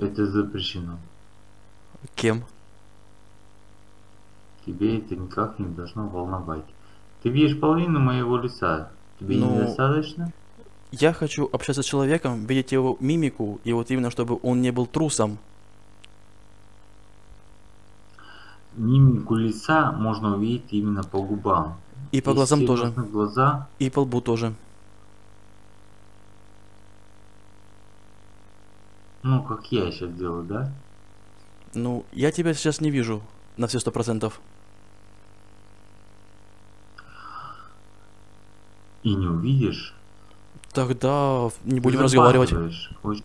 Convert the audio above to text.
Это запрещено. Кем? Тебе это никак не должно волновать. Ты видишь половину моего лица. Тебе Ну, недостаточно? Я хочу общаться с человеком, видеть его мимику, и вот именно чтобы он не был трусом. Мимику лица можно увидеть именно по губам. И по Если глазам тоже. глаза, И по лбу тоже. Ну, как я сейчас делаю, да? Ну, я тебя сейчас не вижу на все сто процентов. И не увидишь? Тогда не будем разговаривать. Очень...